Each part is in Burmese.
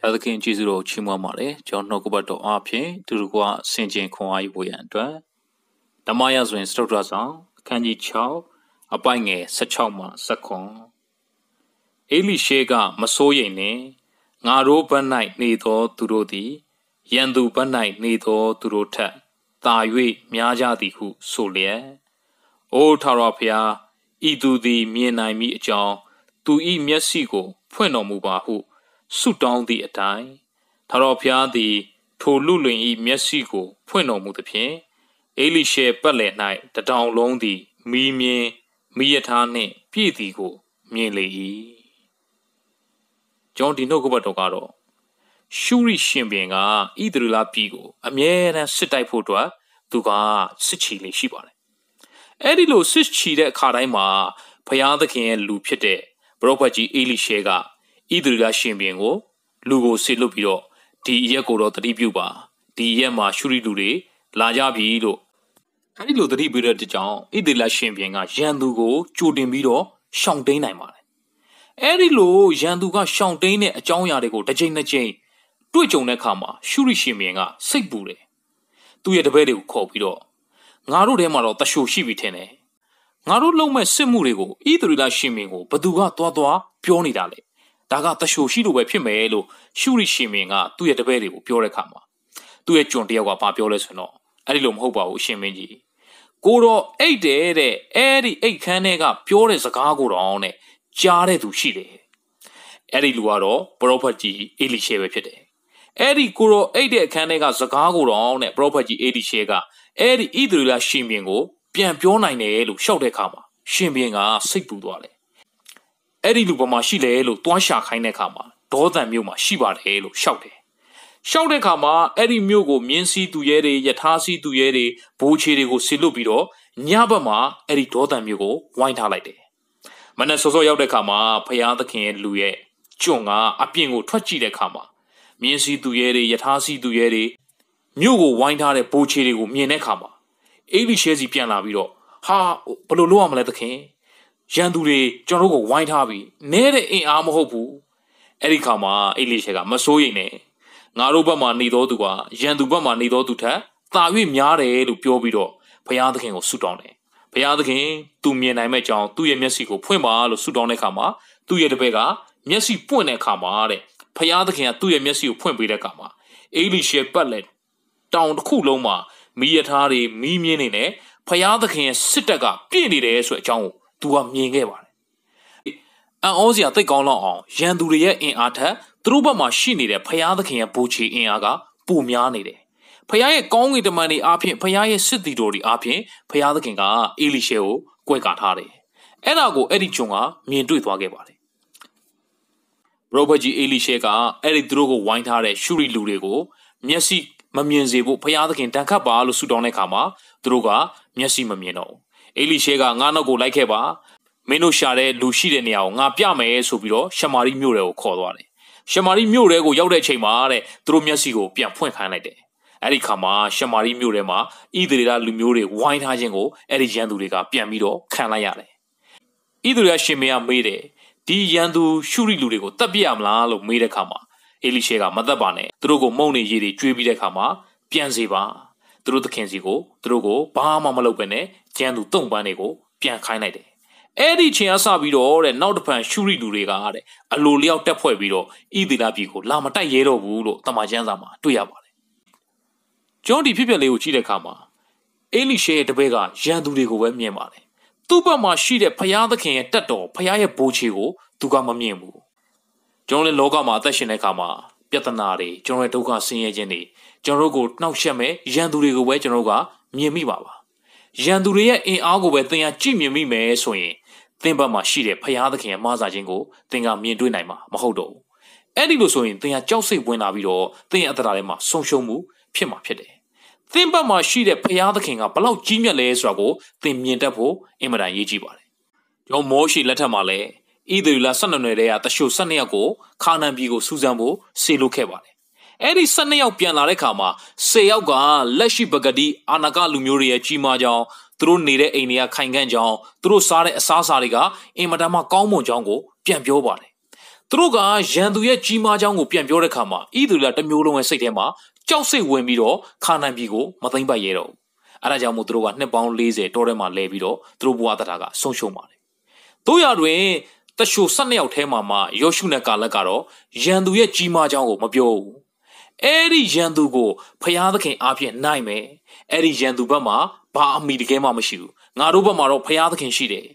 ဘုရားသခင်ကျေးဇူးတော်ချီးမွမ်းပါတယ်ကျွန်တော်နှုတ်ကပတ်တော်အားဖြင့်သူတို့ကဆင်ခြင်ခွန်အားယူဖို့ရန်အတွက်ဓမ္မရဆိုရင်စတုတ္ထဆောင်အခန်းကြီး6အပိုင်ငယ်16မှ19အေလိရှေကမစိုးရိမ်နှင့်ငါတို့ဘက်၌နေသောသူတို့သည်ရန်သူဘက်၌နေသောသူတို့ထက်သာ၍များကြသည်ဟုဆိုလျက်အိုထာဝရဘုရားဤသူသည်မြင်နိုင်မိအကြောင်းသူ၏မျက်စိကို ဖွင့်တော်မူပါဟု ဆုတောင်းသည့်အတိုင်းထာဝရဘုရားသည် ထိုလူလင်၏မျက်စိကို ဖွင့်တော်မူသဖြင့်အေလိရှေပတ်လည်၌တတောင်လုံးသည်မီးမြင်းမိယထာနှင့် ပြည့်သည်ကို မြင်လေ၏ကျွန်ဒီနှုတ်ကပတ်တော်ကတော့ရှုရိရှင်ဘင်ကဣသရေလပြည်ကို အမြဲတမ်းစစ်တိုက်ဖို့အတွက်သူကစစ်ချီလေးရှိပါတယ်အဲ့ဒီလိုစစ်ချီတဲ့အခါတိုင်းမှာဘုရားသခင်ရဲ့လူဖြစ်တဲ့ဘရောဖက်ကြီးအေလိရှေက ဣသရေလရှင်ဘင်ကို လူကိုဆေလွတ်ပြီးတော့ဒီအရက်ကိုတော့တတိပြုပါဒီရက်မှာရှုရိလူတွေလာကြပြီလို့အဲ့ဒီလိုတတိပြုတဲ့ကြောင့်ဣသရေလရှင်ဘင်ကရန်သူကိုကြိုတင်ပြီးတော့ရှောင်တိန်နိုင်ပါတယ်အဲ့ဒီလိုရန်သူကရှောင်တိန်တဲ့အကြောင်းအရာတွေကိုတစ်ချိန်တစ်ချိန်တွေ့ကြုံတဲ့အခါမှာရှုရိရှင်ဘင်ကစိတ်ပူတယ်သူ့ရဲ့တပည့်တွေကိုခေါ်ပြီးတော့ငါတို့ထဲမှာတော့တရှိုရှိပြီထင်တယ်ငါတို့လုံမဲ့စစ်မှုတွေကိုဣသရေလရှင်မင်းကိုဘသူကသွားသွားပြောနေတာလေ ဒါကတရှိုရှိလို့ပဲဖြစ်မယ်လို့ရှုရိရှင်မင်းကသူ့ရဲ့တပည့်တွေကိုပြောတဲ့အခါမှာသူ့ရဲ့ကျွန်တယောက်ကဘာပြောလဲဆိုတော့အဲ့ဒီလိုမဟုတ်ပါဘူးရှင်မင်းကြီးကိုတော့အိတ်တယ်တဲ့အဲ့ဒီအိတ်ခမ်းထဲကပြောတဲ့စကားကိုတော့တဲ့ကြားတဲ့သူရှိတယ်အဲ့ဒီလူကတော့ပရောဖက်ကြီးအေလိရှေပဲဖြစ်တယ်အဲ့ဒီကိုရောအိတ်တဲ့အခန်းထဲကစကားကိုတော့တဲ့ပရောဖက်ကြီးအေလိရှေကအဲ့ဒီဣသရေလရှင်ဘင်ကိုပြန်ပြောနိုင်တယ်လို့ရှောက်တဲ့အခါမှာရှင်ဘင်ကစိတ်ပူသွားတယ် အဲ့ဒီလူပေါ်မှာရှိတယ်လို့တွားရှာခိုင်းတဲ့အခါမှာဒေါသံမျိုးမှာရှိပါတယ်လို့ရှောက်တယ်ရှောက်တဲ့အခါမှာအဲ့ဒီမျိုးကိုမြင်းစည်းသူရဲတွေယထာစည်းသူရဲတွေဘိုးချေတွေကိုဆစ်လွတ်ပြီးတော့ညဘက်မှာအဲ့ဒီဒေါသံမျိုးကိုဝိုင်းထားလိုက်တယ်မနက်စောစောရောက်တဲ့အခါမှာဖယားသခင်ရဲ့လူရဲ့ကျွန်းကအပြင်ကိုထွက်ကြည့်တဲ့အခါမှာမြင်းစည်းသူရဲတွေယထာစည်းသူရဲတွေမြို့ကိုဝိုင်းထားတဲ့ဘိုးချေတွေကိုမြင်တဲ့အခါမှာအေးလီရှဲစီပြန်လာပြီးတော့ဟာဘယ်လိုလုပ်ရမလဲသခင် ရန်သူတွေကျွန်တော်တို့ကိုဝိုင်းထားပြီးနဲတဲ့အင်အားမဟုတ်ဘူးအဲ့ဒီခါမှာအေးလီရှဲကမစိုးရိမ်နဲ့ငါတို့ဘက်မှာနေတော်သူကရန်သူဘက်မှာနေတော်သူထက်တာ၍များတယ်လို့ပြောပြီးတော့ဘုရားသခင်ကိုဆုတောင်းတယ်ဘုရားသခင်သူမြင်နိုင်မဲ့ကြောင်းသူ့ရဲ့မျက်စိကိုဖွင့်ပါလို့ဆုတောင်းတဲ့အခါမှာသူ့ရဲ့တပည့်ကမျက်စိပွင့်တဲ့အခါမှာတဲ့ဖယားသခင်ကသူ့ရဲ့မျက်စိကိုဖွင့်ပေးတဲ့အခါမှာအေလိရှေပတ်လက်တောင်တစ်ခုလုံးမှာမီးရထားတွေမီးမြင်းနေနဲ့ဖယားသခင်ရဲ့စစ်တပ်ကပြည့်နေတယ်ဆိုတဲ့အကြောင်းကို သူကမြင်ခဲ့ပါတယ်။အံ့ဩစရာသိတ်ကောင်းလောက်အောင်ရန်သူတွေရဲ့အင်အားထက်သူတို့ဘက်မှာရှိနေတဲ့ဖယားသခင်ရဲ့ဘူချီအင်အားကပိုများနေတယ်။ဖယားရဲ့ကောင်းကင်တမန်တွေအားဖြင့်ဖယားရဲ့စစ်သည်တော်တွေအားဖြင့်ဖယားသခင်ကအေလိရှေကိုကွဲကာထားတယ်။အဲ့ဒါကိုအဲ့ဒီဂျုံကမြင်တွေ့သွားခဲ့ပါတယ်ရောဘတ်ကြီးအေလိရှဲကအဲ့ဒီသူတို့ကိုဝိုင်းထားတဲ့ရှုရီလူတွေကိုမျက်စိမမြင်စေဖို့ဖျားသခင်တန်ခတ်ပါလို့ဆုတောင်းတဲ့အခါမှာသူတို့ကမျက်စိမမြင်တော့ဘူး အေလိရှဲကငါနောက်ကိုလိုက်ခဲ့ပါမင်းတို့ရှာတဲ့လူရှိတဲ့နေရာကိုငါပြမယ်ဆိုပြီးတော့ရှမာရိမြို့တွေကိုခေါ်သွားတယ်ရှမာရိမြို့တွေကိုရောက်တဲ့အချိန်မှာတဲ့သူတို့မျက်စိကိုပြန်ဖွင့်ခိုင်းလိုက်တယ်အဲ့ဒီခါမှာရှမာရိမြို့ထဲမှာဣသရေလလူမျိုးတွေဝိုင်းထားခြင်းကိုအဲ့ဒီရန်သူတွေကပြန်ပြီးတော့ခံလိုက်ရတယ်ဣသရေလရှင်မင်းကမေးတယ်ဒီရန်သူရှုရိလူတွေကိုတတ်ပြရမလားလို့မေးတဲ့ခါမှာအေလိရှေကမတတ်ပါနဲ့သူတို့ကိုမုံနေရည်တွေကျွေးပြီးတဲ့ခါမှာပြန်စီပါသူတို့သခင်စီကိုသူတို့ကိုဘာမှမလုပ်ပဲနဲ့ ကျန်သူတုံပန်းတွေကိုပြန်ခိုင်းလိုက်တယ်အဲ့ဒီချိန်အစပြီးတော့တဲ့နောက်တစ်ဖန်ရှုရိလူတွေကတဲ့အလိုလျောက်တက်ဖွဲ့ပြီးတော့ဣသီလပြည်ကိုလာမတိုက်ရဲတော့ဘူးလို့တမန်ကျမ်းစာမှာတွေ့ရပါတယ်ကျွန်တော်ဒီဖြစ်ပျက်လေးကိုကြည့်တဲ့အခါမှာအေလိရှေရဲ့တပည့်ကရန်သူတွေကိုပဲမြင်ပါတယ်သူ့ဘက်မှာရှိတဲ့ဖရာသခင်ရဲ့တက်တော်ဖရာရဲ့ဘိုးချေကိုသူကမမြင်ဘူးကျွန်တော်လည်းလောကမှာအသက်ရှင်တဲ့အခါမှာပြဿနာတွေကျွန်တော်ရဲ့ဒုက္ခဆင်းရဲခြင်းတွေကျွန်တော်တို့ကိုနှောက်ယှက်မဲ့ရန်သူတွေကိုပဲကျွန်တော်ကမြင်မိပါပါ ရန်သူတွေရဲ့အင်အားကိုပဲသင်ရကြည့်မြင်မိမယ်ဆိုရင်သင်ဘက်မှာရှိတဲ့ဖရာသခင်ရဲ့မဆာခြင်းကိုသင်ကမြင်တွေ့နိုင်မှာမဟုတ်တော့ဘူးအဲ့ဒီလိုဆိုရင်သင်ကကြောက်စိတ်ဝင်လာပြီးတော့သင်ရဲ့အတ္တထဲမှာဆုံးရှုံးမှုဖြစ်မှာဖြစ်တယ်သင်ဘက်မှာရှိတဲ့ဖရာသခင်ကဘလောက်ကြီးမြတ်လဲဆိုတာကိုသင်မြင်တတ်ဖို့အင်မတန်ရေးကြည့်ပါတယ်ကျွန်တော်မောရှိလက်ထက်မှာလည်းဣသရေလ12နယ်တဲကတရှို့12ယောက်ကိုခါနန်ပြည်ကိုစူးစမ်းဖို့စေလွှတ်ခဲ့ပါတယ် အဲ့ဒီ12ယောက်ပြန်လာတဲ့ခါမှာ10ယောက်ကလက်ရှိပဂတိအာနာကလူမျိုးတွေရဲ့ကြီးမားကြောင်းသူတို့နေတဲ့အိမ်တွေကခိုင်ခန့်ကြောင်းသူတို့စားတဲ့အစားအစာတွေကအင်မတန်မှကောင်းမွန်ကြောင်းကိုပြန်ပြောပါတယ်သူတို့ကရန်သူရဲ့ကြီးမားကြောင်းကိုပြန်ပြောတဲ့ခါမှာဣသရေလတစ်မျိုးလုံးရဲ့စိတ်ထဲမှာကြောက်စိတ်ဝင်ပြီးတော့ခါနန်ပြည်ကိုမသိမ့်ပတ်ရဲတော့ဘူးအဲဒါကြောင့်မို့သူတို့ကနှစ်ပေါင်း40တောထဲမှာလဲပြီးတော့သူတို့ဘဝတတာကဆုံးရှုံးပါတယ်တို့ရတွင်တရှို12ယောက်ထဲမှာမှယောရှုနဲ့ကာလက်ကတော့ရန်သူရဲ့ကြီးမားကြောင်းကိုမပြောဘူး အဲ့ဒီရန်သူကိုဖျားသခင်အားဖြင့်နိုင်မယ်အဲ့ဒီရန်သူဘက်မှာဘာအမိတကယ်မှမရှိဘူးငါတို့ဘက်မှာတော့ဖျားသခင်ရှိတယ်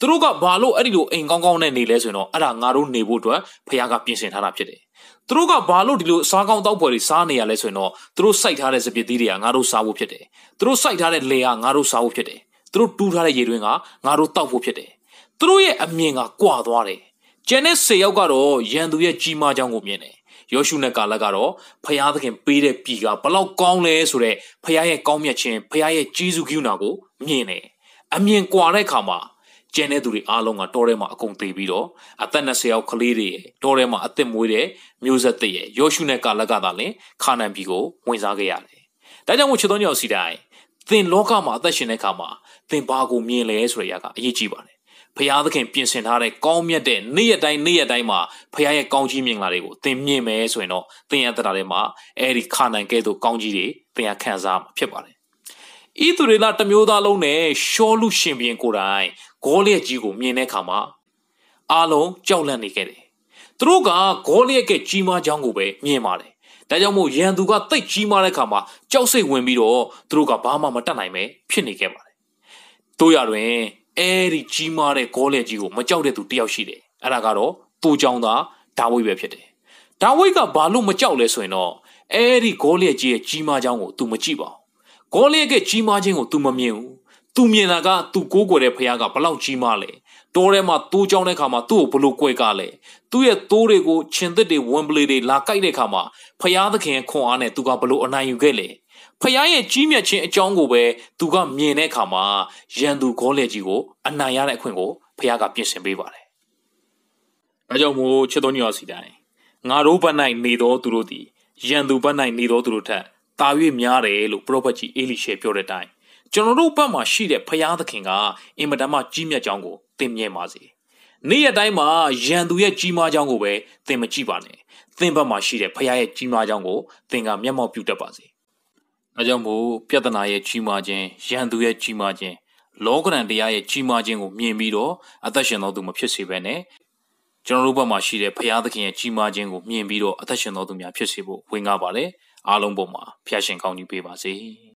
သူတို့ကဘာလို့အဲ့ဒီလိုအိမ်ကောင်းကောင်းနဲ့နေလဲဆိုရင်တော့အဲ့ဒါငါတို့နေဖို့အတွက်ဖခင်ကပြင်ဆင်ထားတာဖြစ်တယ်။သူတို့ကဘာလို့ဒီလိုစားကောင်းတောက်ပွဲတွေစားနေရလဲဆိုရင်တော့သူတို့စိုက်ထားတဲ့စပစ်သီးတွေကငါတို့စားဖို့ဖြစ်တယ်။သူတို့စိုက်ထားတဲ့လေကငါတို့စားဖို့ဖြစ်တယ်။သူတို့တူးထားတဲ့ရေတွင်းကငါတို့တောက်ဖို့ဖြစ်တယ်။သူတို့ရဲ့အမြင်ကကွာသွားတယ်။ကျန်တဲ့၁၀ယောက်ကတော့ရန်သူရဲ့ကြီးမားကြောင်းကိုမြင်တယ်။ ယောရှုနဲ့ကာလက်ကတော့ဖျားသခင်ပေးတဲ့ပြည်ကဘလောက်ကောင်းလဲဆိုတော့ဖျားရဲ့ကောင်းမြတ်ခြင်းဖျားရဲ့ကြီးစုကရုဏာကိုမြင်တယ်။အမြင်ကွာတဲ့အခါမှာကျန်တဲ့သူတွေအားလုံးကတောထဲမှာအကုန်သေးပြီးတော့အသက်20ယောက်ကလေးတွေတောထဲမှာအသက်မွေးတဲ့မျိုးဆက်တွေယောရှုနဲ့ကာလကသာလင်ခါနန်ပြည်ကိုဝင်စားခဲ့ရတယ်။ဒါကြောင့်မို့ချစ်တော်ညောင်စီတိုင်းသင်လောကမှာအသက်ရှင်တဲ့အခါမှာသင်ဘာကိုမြင်လဲဆိုတဲ့အရာကအရေးကြီးပါတယ်။ ဖရာသခင်ပြင်ဆင်ထားတဲ့ကောင်းမြတ်တဲ့နေ့ရက်တိုင်းနေ့ရက်တိုင်းမှာဖရာရဲ့ကောင်းကြီးမြင်လာတွေကိုသင်မြင်မယ်ဆိုရင်တော့သင်ရဲ့တရားထဲမှာအဲဒီခါနန်ကဲ့သို့ကောင်းကြီးတွေသင်ရခံစားမှာဖြစ်ပါတယ်။ဤသူတွေလားတမျိုးသားလုံးနဲ့ရှောလူရှင်ပြန်ကိုယ်တိုင်ဂေါလျက်ကြီးကိုမြင်တဲ့အခါမှာအားလုံးကြောက်လန့်နေခဲ့တယ်။သူတို့ကဂေါလျက်ကကြီးမားကြောင်းကိုပဲမြင်ပါတယ်။ဒါကြောင့်မို့ရန်သူကတိတ်ကြီးမားတဲ့အခါမှာကြောက်စိတ်ဝင်ပြီးတော့သူတို့ကဘာမှမတတ်နိုင်ပဲဖြစ်နေခဲ့ပါတယ်။တို့ရတွင် အဲဒီကြီးမားတဲ့ဂေါလျက်ကြီးကိုမကြောက်တဲ့သူတယောက်ရှိတယ်။အဲ့ဒါကတော့သူ့ကြောင့်သာဒါဝိဒ်ပဲဖြစ်တယ်။ဒါဝိဒ်ကဘာလို့မကြောက်လဲဆိုရင်တော့အဲဒီဂေါလျက်ကြီးရဲ့ကြီးမားကြောင်းကို तू မကြည့်ပါဘူး။ဂေါလျက်ကကြီးမားခြင်းကို तू မမြင်ဘူးသူမြင်တာကသူကိုးကွယ်တဲ့ဖခင်ကဘလောက်ကြီးမားလဲတိုးထဲမှာတိုးကြောင်းတဲ့ခါမှာသူ့ကိုဘလို့ကွယ်ကလဲသူ့ရဲ့တိုးတွေကိုချင်းသစ်တွေဝင်ပလေတွေလာကြိုက်တဲ့ခါမှာဖခင်သခင်ခွန်အားနဲ့သူကဘလို့အနိုင်ယူခဲ့လဲ ဖခင်ရဲ့ကြီးမြတ်ခြင်းအကြောင်းကိုပဲသူကမြင်တဲ့အခါမှာရန်သူဂေါလက်ကြီးကိုအနိုင်ရတဲ့အခွင့်ကိုဖခင်ကပြင်ဆင်ပေးပါတယ်။ဒါကြောင့်မို့ချစ်တော်ညီတော်စီတိုင်းငါတို့ဘက်၌နေတော်သူတို့သည်ရန်သူဘက်၌နေတော်သူတို့ထက်တာ၍များတယ်လို့ပရောဖက်ကြီးအေလိရှေပြောတဲ့အတိုင်းကျွန်တော်တို့ဘက်မှာရှိတဲ့ဖရာသခင်ကအင်မတန်မှကြီးမြတ်ကြောင်းကိုသင်မြင်ပါစေ။နေ့ရက်တိုင်းမှာရန်သူရဲ့ကြီးမားကြောင်းကိုပဲသင်မကြည့်ပါနဲ့။သင်ဘက်မှာရှိတဲ့ဖရာရဲ့ကြီးမားကြောင်းကိုသင်ကမျက်မှောက်ပြုတတ်ပါစေ။ အဲကြောင့်မို့ပြဿနာရဲ့ကြီးမားခြင်းရန်သူရဲ့ကြီးမားခြင်းလောကရန်တရားရဲ့ကြီးမားခြင်းကိုမြင်ပြီးတော့အသက်ရှင်တော်သူမဖြစ်စေဘဲနဲ့ကျွန်တော်တို့ဘက်မှာရှိတဲ့ဖရာသခင်ရဲ့ကြီးမားခြင်းကိုမြင်ပြီးတော့အသက်ရှင်တော်သူများဖြစ်စေဖို့ဝင်ကားပါလေအားလုံးပေါ်မှာဖျားရှင်ကောင်းကြီးပေးပါစေ။